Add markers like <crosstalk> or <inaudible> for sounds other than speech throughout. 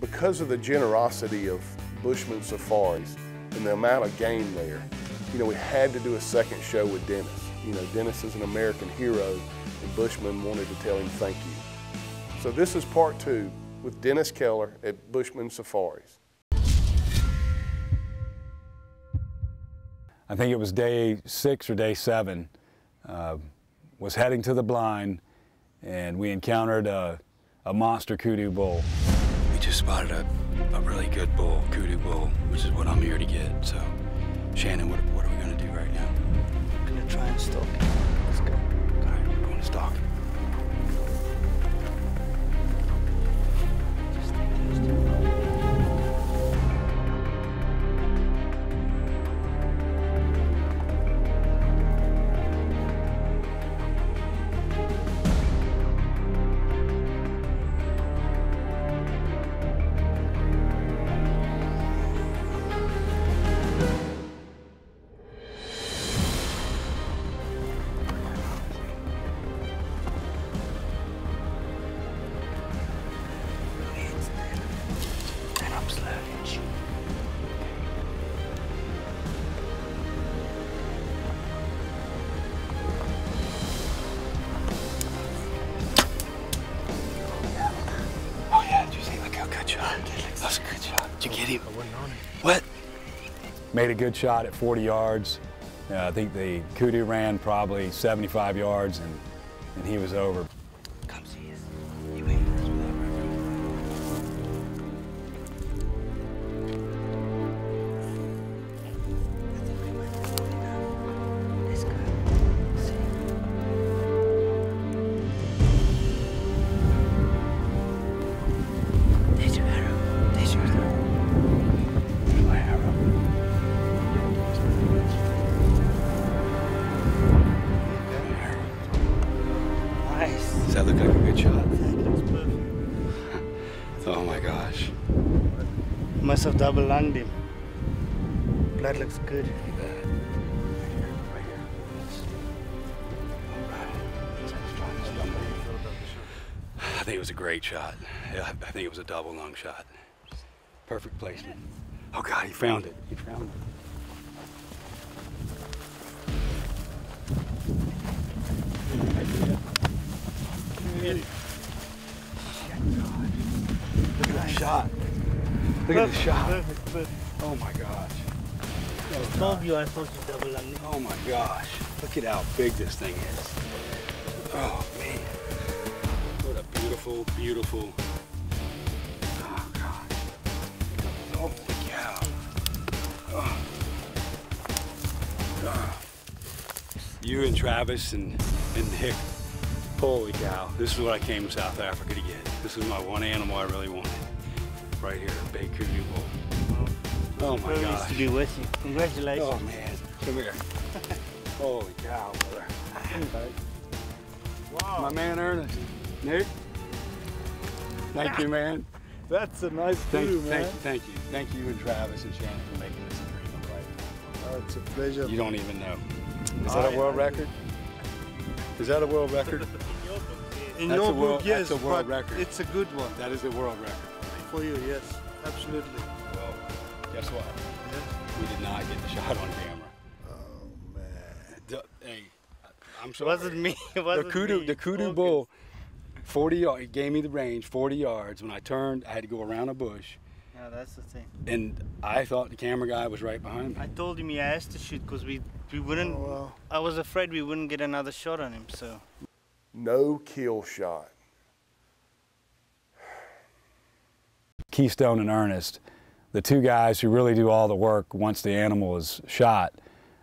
Because of the generosity of Bushman Safaris and the amount of game there, you know, we had to do a second show with Dennis. You know, Dennis is an American hero, and Bushman wanted to tell him thank you. So this is part two with Dennis Keller at Bushman Safaris. I think it was day six or day seven, uh, was heading to the blind, and we encountered a, a monster kudu bull. Spotted a, a really good bull, kudu bull, which is what I'm here to get. So, Shannon, what, what are we going to do right now? I'm gonna try and stalk him. Let's go. All right, we're going to stalk him. Made a good shot at 40 yards. Uh, I think the kudu ran probably 75 yards, and, and he was over. Oh my gosh. Must have double lunged him. Blood looks good. I think it was a great shot. Yeah, I I think it was a double lung shot. Perfect placement. Oh God, he found it. He found it. Look at shot. Look at the shot. Oh my gosh. I told you I double. Oh my gosh. Look at how big this thing is. Oh man. What a beautiful, beautiful. Oh God. Oh cow. Oh. Oh. You and Travis and, and Nick. Holy cow. This is what I came to South Africa to get. This is my one animal I really wanted. Right here, a big kudu bull. Oh my Privileged gosh. to be with you. Congratulations. Oh man, come here. <laughs> Holy cow, brother. Wow. My man Ernest. Nick. Thank you, man. <laughs> That's a nice Thank, view, thank man. you, thank you. Thank you and Travis and Shannon for making this a dream of life. Oh, it's a pleasure. You don't even know. Is that a world I- record? Is that a world record? In That's your a world- book, yes, that's a world but record. it's a good one That is a world record. For you. Yes, absolutely. Well, guess what? Yes. We did not get the shot on camera. Oh man. D- Hey, I'm It sorry. wasn't me. It <laughs> the wasn't kudu, me. the kudu Focus. bull, 40 yards, he gave me the range, 40 yards. When I turned, I had to go around a bush. Yeah, that's the thing. And I thought the camera guy was right behind me. I told him he asked to shoot because we we wouldn't. Oh, well. I was afraid we wouldn't get another shot on him. So No kill shot. Keystone and Ernest, the two guys who really do all the work once the animal is shot,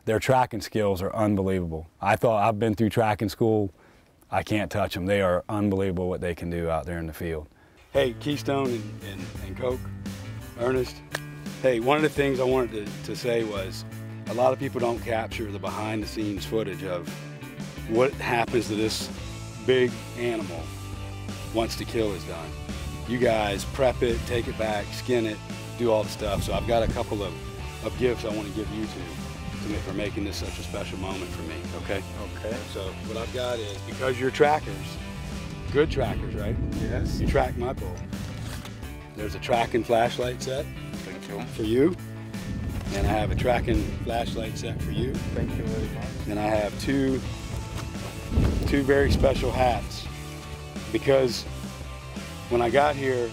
their tracking skills are unbelievable. I thought I've been through tracking school. I can't touch them. They are unbelievable what they can do out there in the field. Hey, Keystone and, and, and Coke, Ernest. Hey, one of the things I wanted to, to say was a lot of people don't capture the behind the scenes footage of what happens to this big animal once the kill is done. You guys prep it, take it back, skin it, do all the stuff. So I've got a couple of, of gifts I want to give you two to me for making this such a special moment for me, okay? Okay. So what I've got is, because you're trackers, good trackers, right? Yes. You track my bull. There's a tracking flashlight set Thank you. for you. And I have a tracking flashlight set for you. Thank you very much. And I have two, two very special hats because when I got here,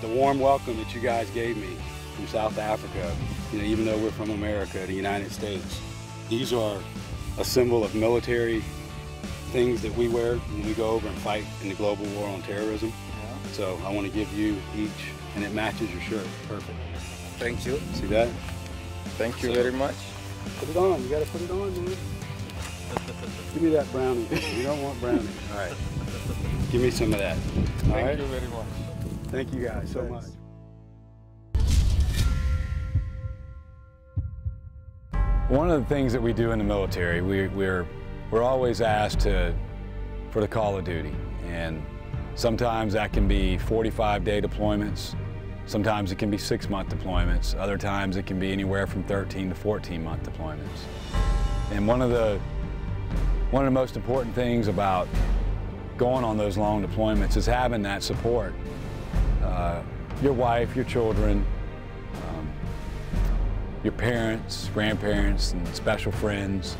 the warm welcome that you guys gave me from South Africa, you know, even though we're from America, the United States, these are a symbol of military things that we wear when we go over and fight in the global war on terrorism. So I want to give you each, and it matches your shirt perfect. Thank you. See that? Thank you very much. Put it on. You got to put it on, man. Give me that brownie. You don't want brownie. All right. Give me some of that. All Thank right. you very much. Thank you guys so much. One of the things that we do in the military, we, we're, we're always asked to, for the call of duty. And sometimes that can be 45 day deployments. Sometimes it can be six month deployments. Other times it can be anywhere from 13 to 14 month deployments. And one of the, one of the most important things about going on those long deployments is having that support. Uh, your wife, your children, um, your parents, grandparents, and special friends.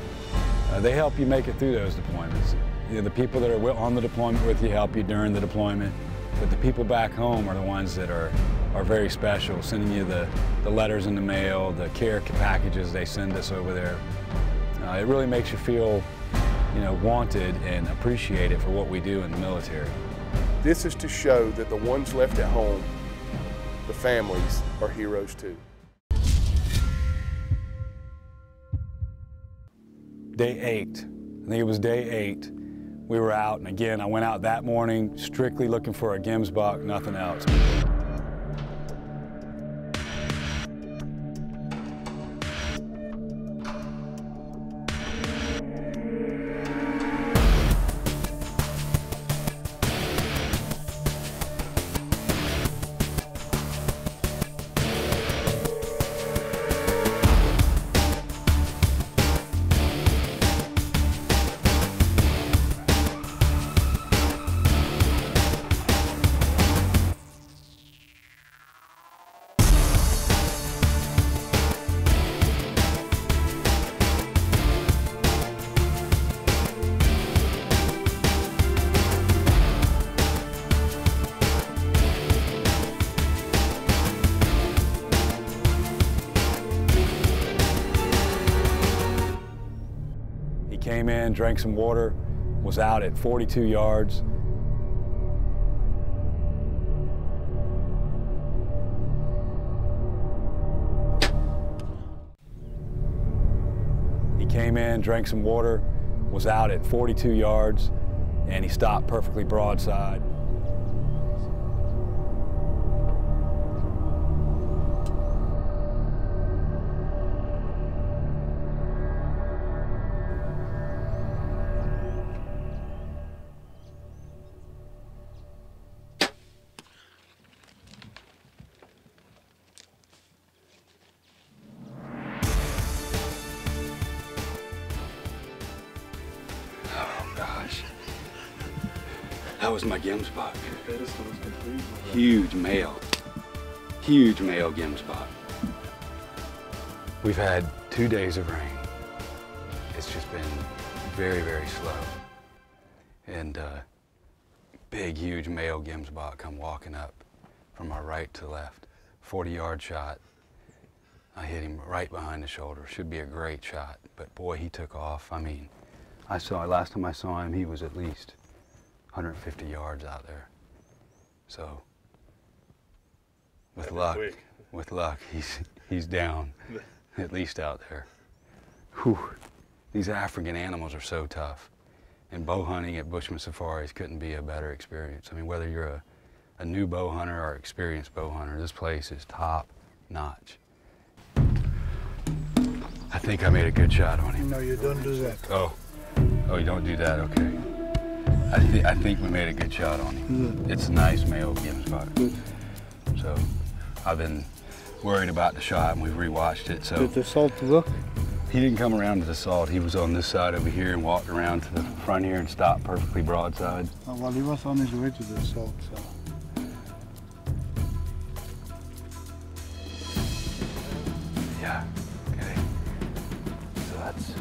Uh, they help you make it through those deployments. You know, the people that are on the deployment with you help you during the deployment, but the people back home are the ones that are, are very special, sending you the, the letters in the mail, the care packages they send us over there. Uh, it really makes you feel, you know, wanted and appreciated for what we do in the military. This is to show that the ones left at home, the families, are heroes too. day eight. I think it was day eight. We were out, and again, I went out that morning strictly looking for a gemsbok, nothing else. Drank some water, was out at 42 yards. He came in, drank some water, was out at 42 yards, and he stopped perfectly broadside. Was my gemsbok. Huge male. Huge male gemsbok. We've had two days of rain. It's just been very, very slow. And uh, big, huge male gemsbok come walking up from our right to left. 40 yard shot. I hit him right behind the shoulder. Should be a great shot, but boy, he took off. I mean, I saw last time I saw him, he was at least 150 yards out there. So, with luck, with luck, he's he's down, <laughs> at least out there. Whew. These African animals are so tough, and bow hunting at Bushman Safaris couldn't be a better experience. I mean, whether you're a, a new bow hunter or experienced bow hunter, this place is top notch. I think I made a good shot on him. No, you don't do that. Oh, oh, you don't do that. Okay. I, th I, think we made a good shot on him. It's a nice male given spot. Good. So I've been worried about the shot and we've rewatched it. So Did the salt look? He didn't come around to the salt. He was on this side over here and walked around to the front here and stopped perfectly broadside. Oh, well, he was on his way to the salt, so. Yeah, okay. So that's,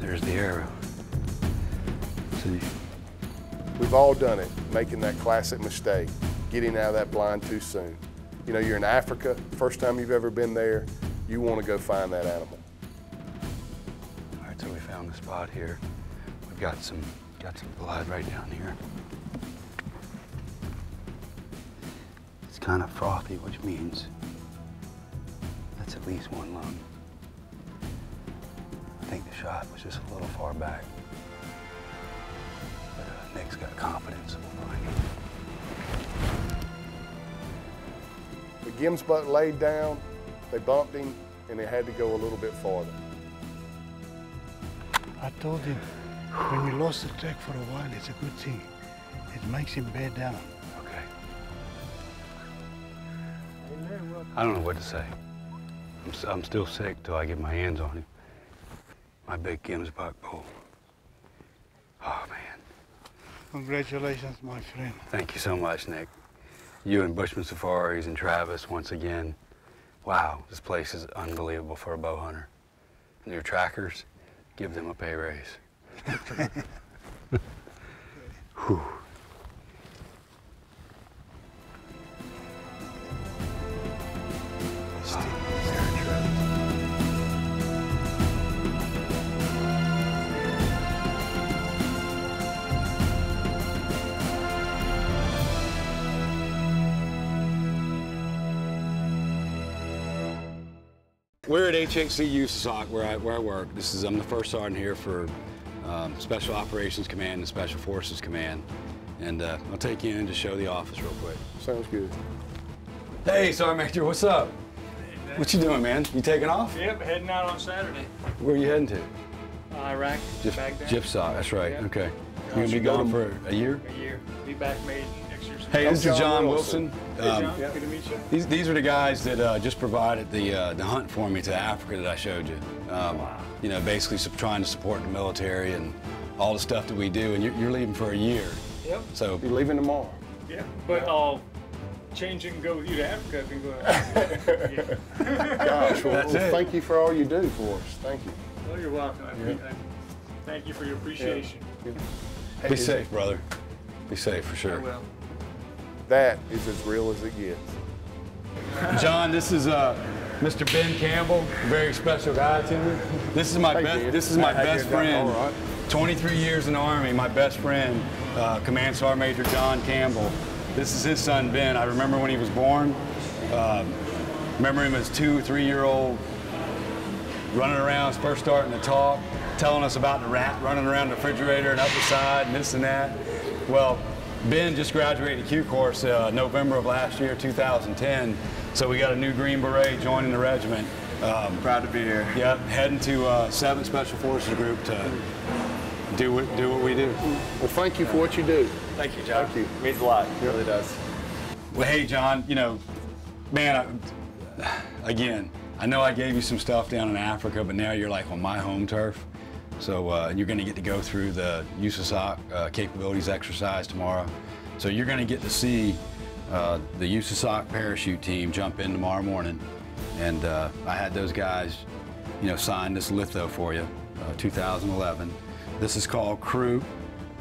there's the arrow. We've all done it, making that classic mistake, getting out of that blind too soon. You know, you're in Africa, first time you've ever been there, you want to go find that animal. all right, so we found the spot here. We've got some, got some blood right down here. It's kind of frothy, which means that's at least one lung. I think the shot was just a little far back. But Nick's got confidence, we'll find it. The gemsbok laid down, they bumped him, and they had to go a little bit farther. I told him when you lost the track for a while, it's a good thing. It makes him bear down. Okay. I don't know what to say. I'm, s- I'm still sick till I get my hands on him. My big gemsbok bull. Congratulations, my friend. thank you so much, Nick. You and Bushman Safaris and Travis once again. Wow, this place is unbelievable for a bow hunter. And your trackers, give them a pay raise. <laughs> Whew. We're at HHC USASOC where I, where I work. This is I'm the first sergeant here for um, Special Operations Command and Special Forces Command, and uh, I'll take you in to show the office real quick. Sounds good. Hey, Sergeant Major, what's up? What you doing, man? You taking off? Yep, heading out on Saturday. Where are you heading to? Iraq, Jip, Baghdad. Gypsy, that's right. Yeah. Okay. You're gonna be you gone for a year? A year. Be back May next year. Hey, this is John John Wilson. Wilson. Hey, Um, John, good to meet you. These, these are the guys that uh, just provided the uh, the hunt for me to Africa that I showed you. Um, You know, basically sup- trying to support the military and all the stuff that we do. And you're, you're leaving for a year, Yep. so You're leaving tomorrow. Yeah, but I'll change and go with you to Africa if you can go. <laughs> yeah. Gosh, well, That's well, it. thank you for all you do for us. Thank you. Well, you're welcome. I, I thank you for your appreciation. be safe, brother. Be safe for I sure. That is as real as it gets. John, this is uh, Mr. Ben Campbell, a very special guy to me. This is my Hey, best. This is my you best friend. All right. 23 years in the Army. My best friend, uh, Command Sergeant Major John Campbell. This is his son Ben. I remember when he was born. Um, remember him as two, three-year-old, running around, first starting to talk, telling us about the rat running around the refrigerator and up the side and this and that. Well, Ben just graduated Q course uh, November of last year, 2010. So we got a new Green Beret joining the regiment. Um, Proud to be here. Yep, heading to uh, 7th Special Forces Group to do what, do what we do. Well, thank you for what you do. Thank you, John. Thank you. Means a lot. It really does. Well, hey, John, you know, man, I, again, I know I gave you some stuff down in Africa, but now you're like on my home turf. So uh, you're going to get to go through the USASOC uh, capabilities exercise tomorrow. So you're going to get to see uh, the USASOC parachute team jump in tomorrow morning. And uh, I had those guys, you know, sign this litho for you, uh, 2011. This is called Crew,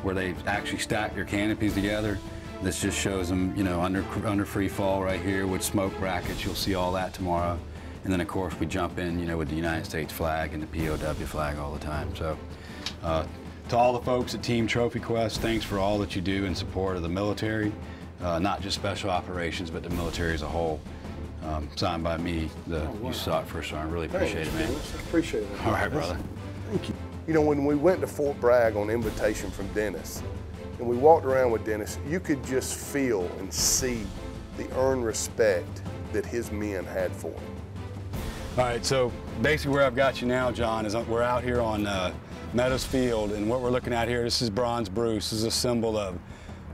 where they actually stack their canopies together. This just shows them, you know, under under free fall right here with smoke brackets. You'll see all that tomorrow. And then of course we jump in, you know, with the United States flag and the POW flag all the time. So uh, to all the folks at Team Trophy Quest, thanks for all that you do in support of the military, uh, not just special operations, but the military as a whole. Um, signed by me, the USASOC First Sergeant. Really appreciate it, man. Dennis. I Appreciate it. All right, brother. Thank you. You know, when we went to Fort Bragg on invitation from Dennis, and we walked around with Dennis, you could just feel and see the earned respect that his men had for him. All right, so basically where I've got you now, John, is we're out here on uh, Meadows Field, and what we're looking at here, this is Bronze Bruce. This is a symbol of,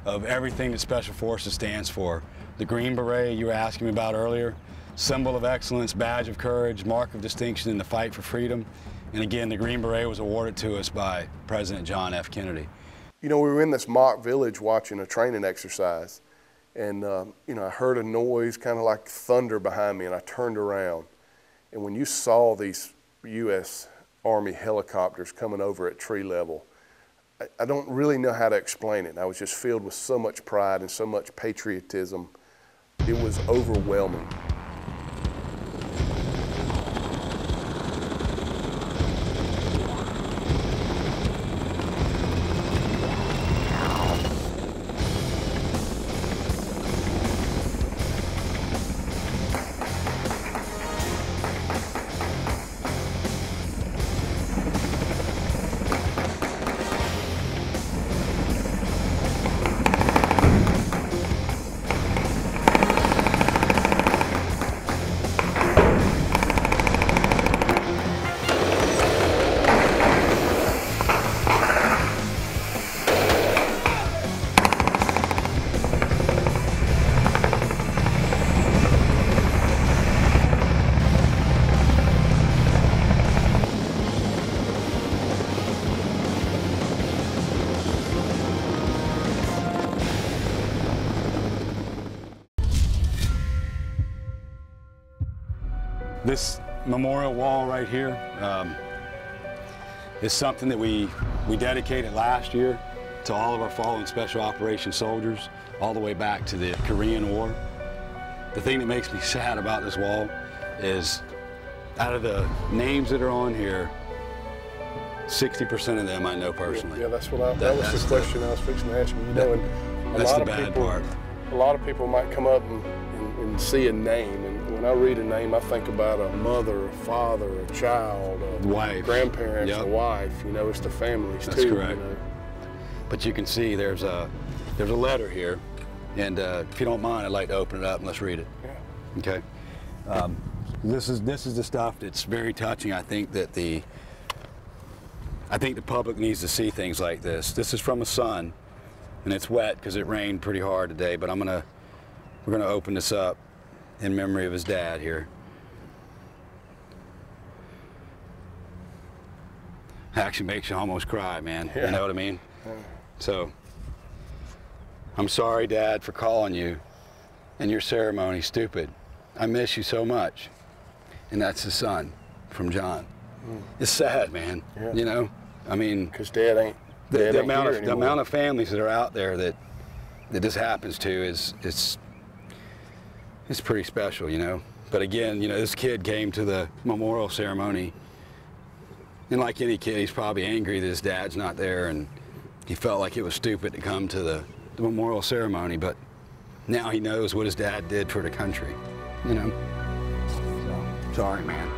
of everything that Special Forces stands for. The Green Beret you were asking me about earlier, symbol of excellence, badge of courage, mark of distinction in the fight for freedom. And again, the Green Beret was awarded to us by President John F. Kennedy. You know, we were in this mock village watching a training exercise, and um, you know, I heard a noise kind of like thunder behind me, and I turned around, and when you saw these U.S. Army helicopters coming over at tree level. I, I don't really know how to explain it. I was just filled with so much pride and so much patriotism. It was overwhelming. Memorial wall right here um, is something that we, we dedicated last year to all of our fallen special operations soldiers, all the way back to the Korean War. The thing that makes me sad about this wall is out of the names that are on here, 60% of them I know personally. Yeah, that's what I, that, That- was the the- question I was fixing to ask you. You know, and a That's lot the of bad people, part. a lot of people might come up and, and, and see a name, when I read a name, I think about a mother, a father, a child, a Wife. grandparents, Yep. a wife. You know, it's the families That's too. correct. You know. But you can see there's a, there's a letter here. And uh, if you don't mind, I'd like to open it up and let's read it. Yeah. Okay. Um, this is this is the stuff that's very touching. I think that the I think the public needs to see things like this. This is from a son, and it's wet because it rained pretty hard today. But I'm gonna we're gonna open this up in memory of his dad here. Actually makes you almost cry, man. Yeah. You know what I mean? So I'm sorry, Dad, for calling you and your ceremony stupid. I miss you so much. And that's his son from John. Hmm. It's sad, man. Yeah. You know, I mean, Because dad ain't. the, dad the ain't amount of the amount of families that are out there that that this happens to is it's it's pretty special, you know. But again, you know, this kid came to the memorial ceremony, and like any kid, he's probably angry that his dad's not there, and he felt like it was stupid to come to the, the memorial ceremony. But now he knows what his dad did for the country, you know. So, sorry, man.